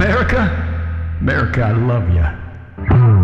America, America, I love you.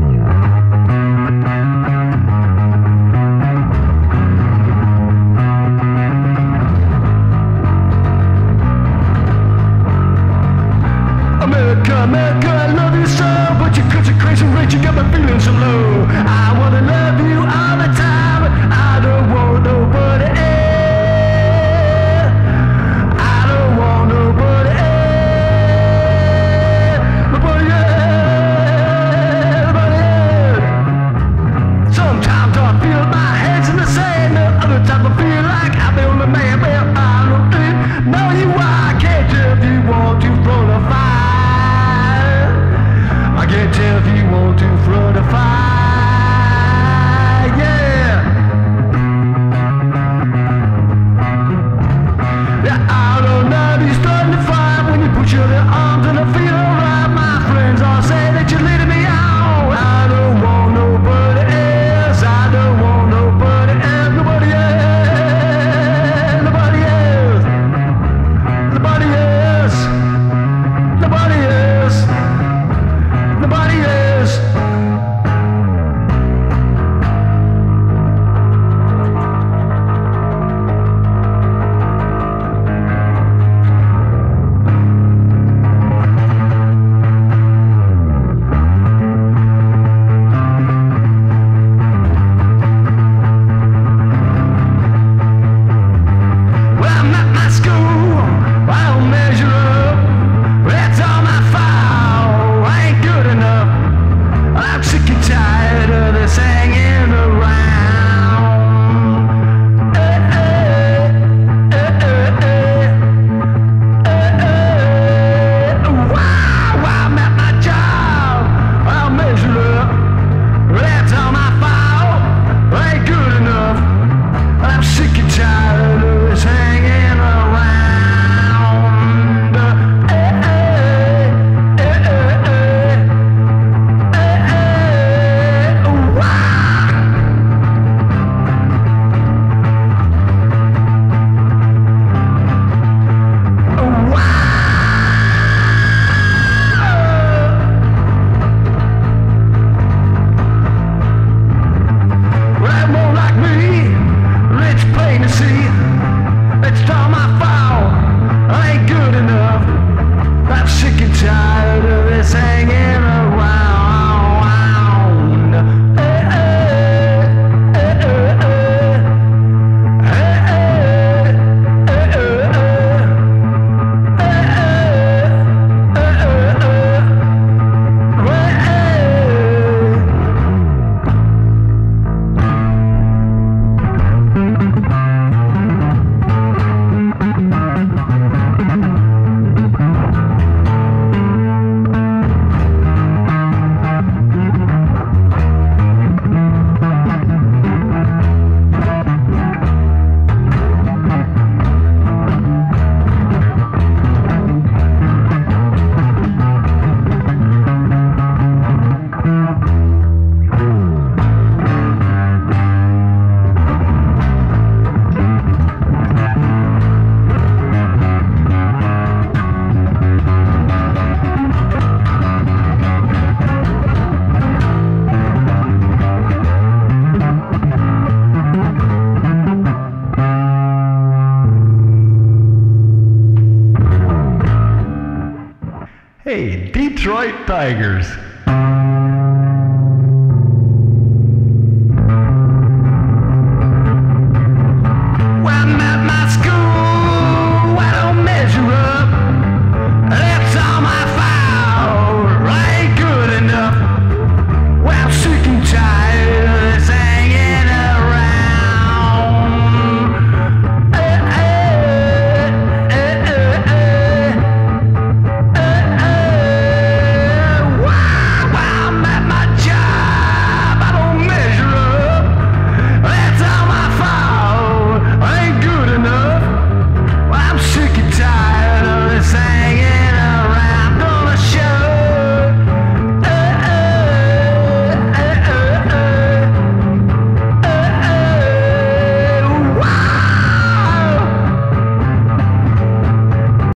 Detroit Tigers.